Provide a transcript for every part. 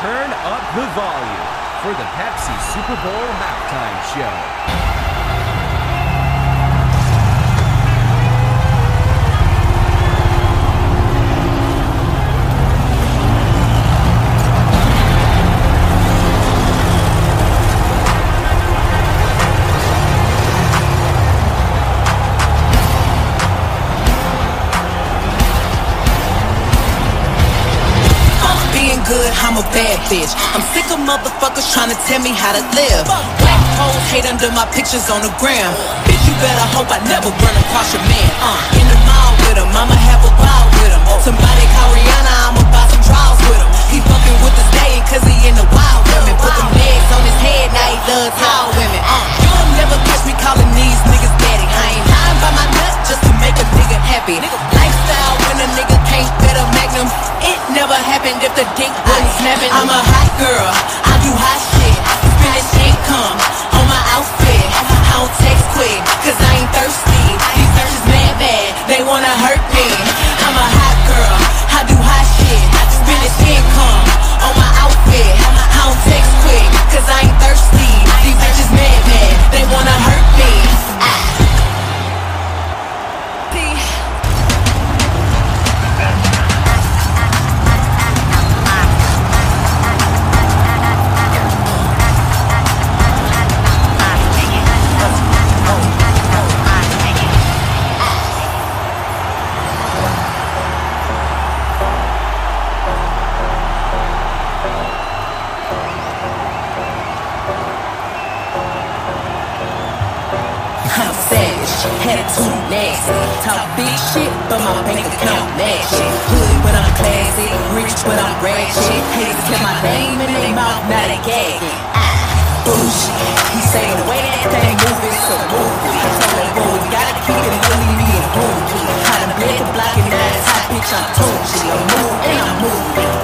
turn up the volume for the Pepsi Super Bowl halftime show. I'm a bad bitch. I'm sick of motherfuckers trying to tell me how to live. Black hoes hate under my pictures on the gram. Bitch, you better hope I never run across your man. Uh, in the mall with him, I'ma have a ball with him. Somebody call Rihanna, I'ma buy some draws with him. He fucking with the staying cause he in the wild women. Put them legs on his head, now he loves tall women. Uh, you'll never catch me calling these niggas daddy. I ain't lying by my nut just to make a nigga happy. I'm a Talk big shit, but my bank account match it. Hood, but I'm classy. Rich, but I'm ratchet. Haters kept my name in their mouth, now they. Ah, bougie. He say the way that thing move is so movie. I told him, boy, we gotta keep it really me and boogie. How to make a block and it's hot, bitch, I'm Toji. I'm moving I'm moving.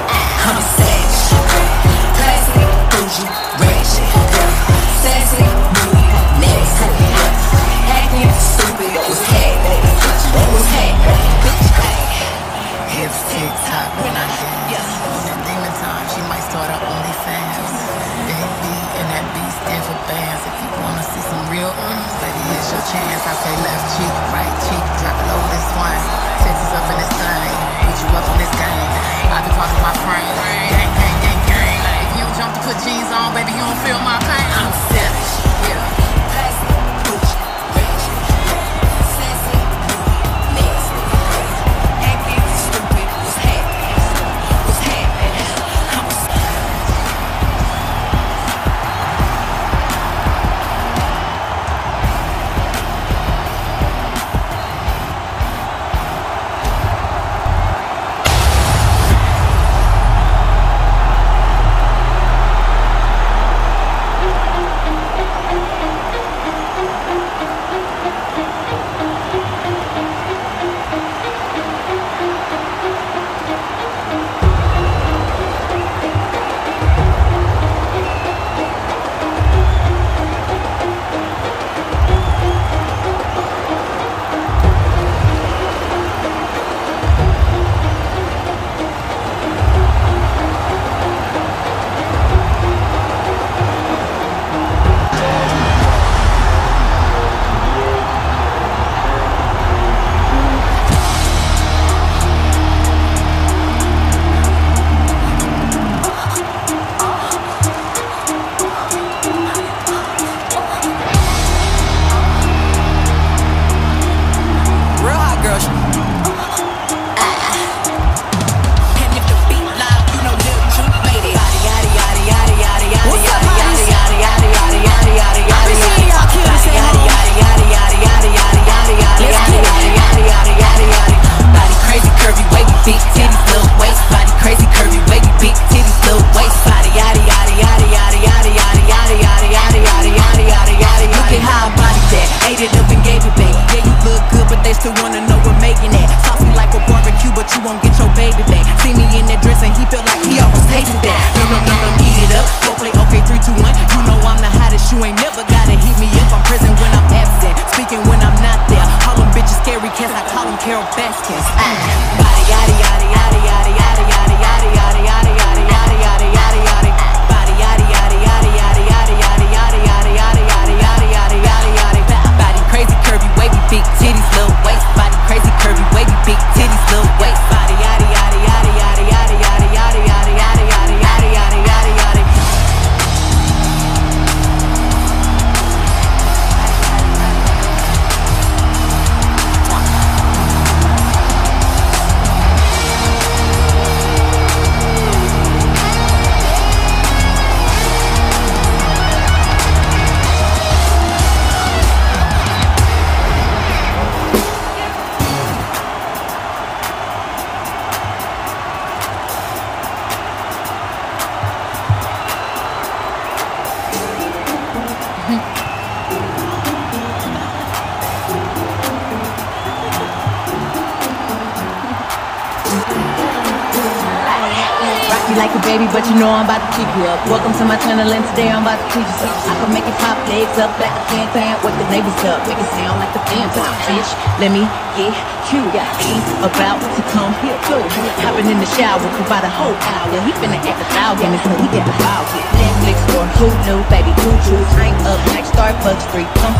You like a baby, but you know I'm about to keep you up. Welcome to my channel, and today I'm about to teach you something. I can make it pop legs up like a fan fan. Wake the neighbors up, make it sound like the fan time. Bitch, let me get you. He's about to come here too. Hopping in the shower for about a whole hour. He finna act a thousand until he get the foul. Netflix or Hulu, baby, who choose? Hang up like Starbucks Street. Come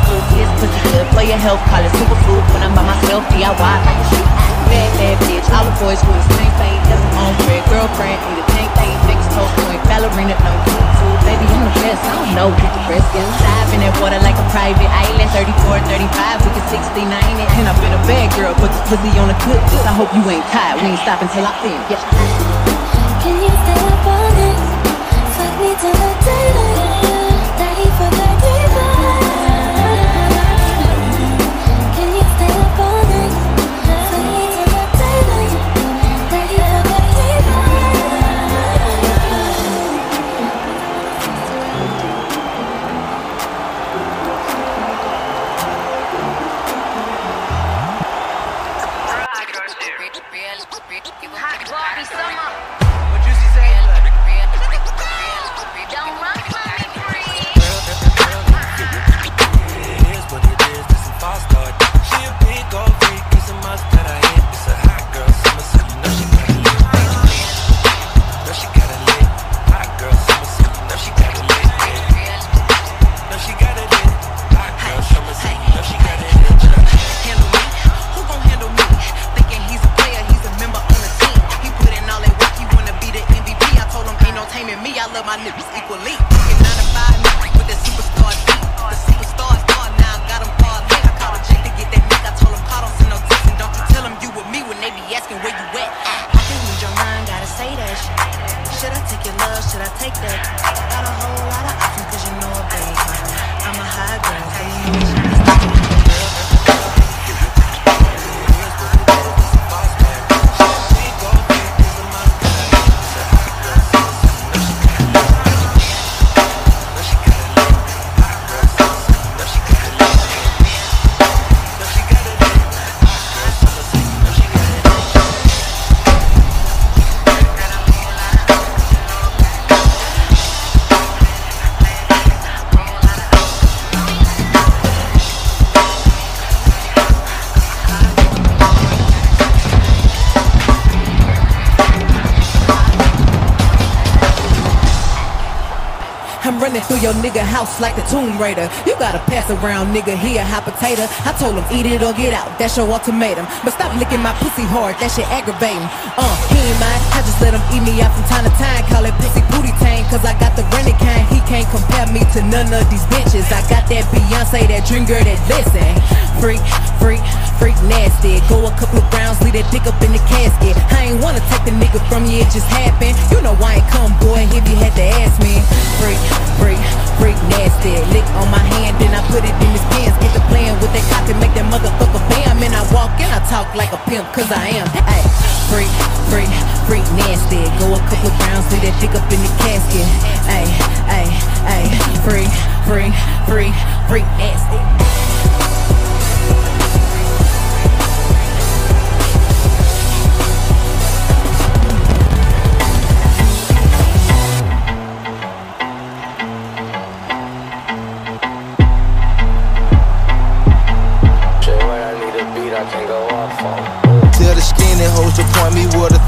Play your health, call it superfood. When I'm by myself, DIY like a shoot. Bad, bad bitch, all the boys with the same. That's my own friend, girlfriend, need a tank thing. Fixed toe point, ballerina, no food. Baby, I'm the best. I don't know, get the rest. Yeah, dive that water like a private island. 34, 35, we can 69 it. And I've been a bad girl, put the pussy on a good list. I hope you ain't tired. We ain't stopping till I finish. Yeah. Can you stay up all night? Fuck me till the daylight. I'm running through your nigga house like the Tomb Raider. You gotta pass around, nigga. He a hot potato. I told him eat it or get out. That's your ultimatum. But stop licking my pussy hard. That shit aggravating. Uh, he ain't mine. I just let him eat me out from time to time. Call it pussy booty tang. Cause I got the rented kind. He can't compare me to none of these bitches. I got that Beyoncé, that dream girl that listen. Freak, freak, freak nasty. Go a couple of rounds, leave that dick up in the casket. I ain't wanna take the nigga from you, it just happened. You know I ain't come, boy, if you had to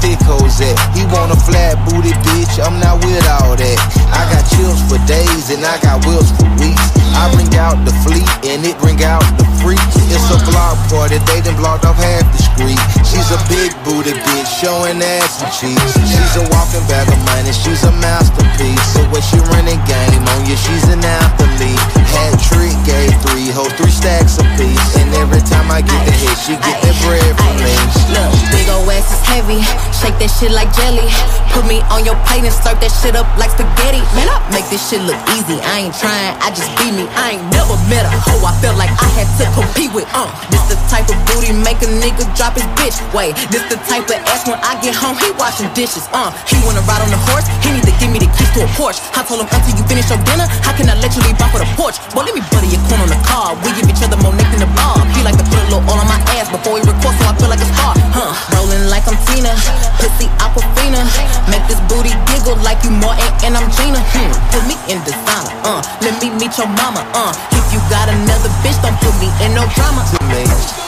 thick hoes at. He want a flat booty bitch, I'm not with all that. I got chills for days and I got wheels for weeks. I bring out the fleet and it bring out the freaks. It's a block party, they done blocked off half the street. She's a big booty bitch, showing ass and cheeks. She's a walking bag of money, she's a masterpiece. So when she That shit like jelly. Put me on your plate and serve that shit up like spaghetti. Man, I make this shit look easy. I ain't trying, I just be me. I ain't never met a hoe I felt like I had to compete with. Uh, this the type of booty make a nigga drop his bitch. Wait, this the type of ass when I get home, he washing dishes. Uh, he wanna ride on the horse, he need to give me the keys to a Porsche. I told him until you finish your dinner, how can I let you leave off with a porch? Boy, let me butter your corn on the car. We give each other more neck than the bar. He like to put a little oil on my ass before he records, so I feel like a star. Huh? Rolling like I'm Tina. Pussy Aquafina. Make this booty giggle like you Martin and I'm Gina. Hmm. Put me in designer. Uh. Let me meet your mama. Uh. If you got another bitch, don't put me in no drama.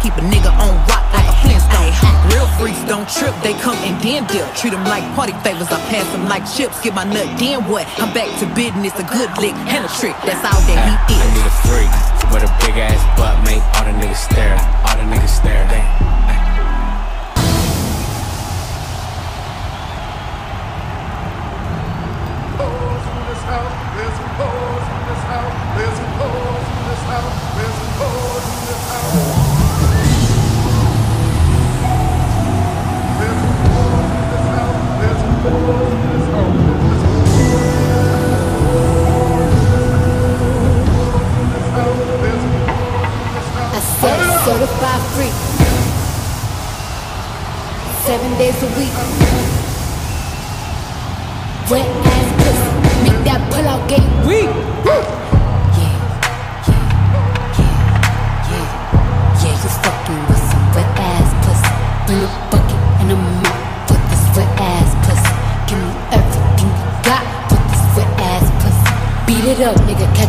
Keep a nigga on rock like a Flintstone. Real freaks don't trip, they come and then dip. Treat them like party favors, I pass them like chips. Get my nut, then what? I'm back to business, a good lick and a trick. That's all that he I is. need a freak with a big ass butt, make all the niggas stare, all the niggas stare. I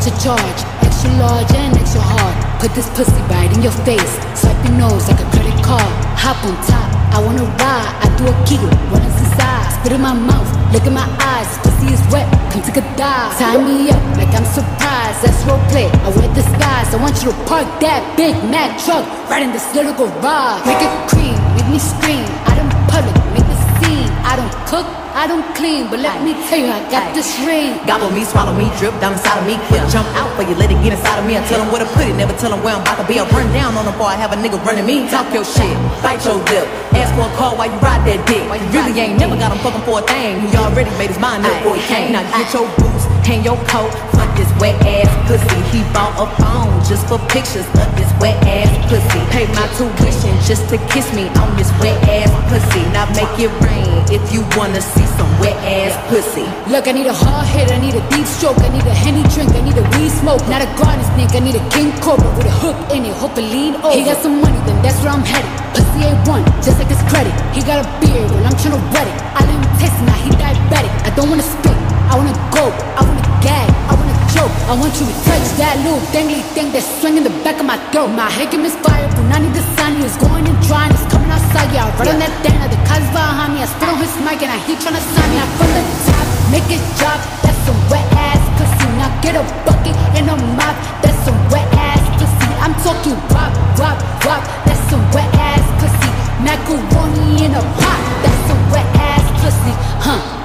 a charge. Extra large and extra hard. Put this pussy right in your face. Swipe your nose like a credit card. Hop on top, I wanna ride. I do a kegel, what is inside? Spit in my mouth, look in my eyes. Pussy is wet, come take a dive. Tie me up like I'm surprised. That's role play. I wear disguise. I want you to park that big Mack truck right in this little garage. Make it cream, make me scream. Out in I don't cook, I don't clean, but let me tell you, I got this ring. Gobble me, swallow me, drip down inside of me. Quick jump out for you, let it get inside of me. I tell them where to put it, never tell them where I'm about to be. I run down on them before I have a nigga running me. Talk your shit, bite your lip. Ask for a call while you ride that dick. You really ain't never got him fucking for a thing. He already made his mind up before he came. Now get your boots, hang your coat. This wet ass pussy. He bought a phone just for pictures of this wet ass pussy. Pay my tuition just to kiss me on this wet ass pussy. Now make it rain if you wanna see some wet ass pussy. Look, I need a hard hit, I need a deep stroke, I need a henny drink, I need a weed smoke, not a garden snake, I need a king cobra with a hook in it, hope it lean over. He got some money, then that's where I'm headed. Pussy ain't one, just like his credit. He got a beard, and I'm tryna wet it. I let him taste it, now he diabetic. I don't wanna spit, I wanna go, I wanna gag, I wanna choke. I want you to touch that little dangly thing that's swinging the back of my throat. My head can misfire, Punani the sun, is going and drying, it's coming outside, yeah. I run on that thing, the cuz behind me, I spit on his mic, and I he tryna sign me. I from the top, make it drop, that's some wet ass pussy. Now get a bucket and a mop, that's some wet ass pussy. I'm talking wop, wop, wop, that's some wet ass pussy. Macaroni in a pot, that's some wet ass pussy, huh?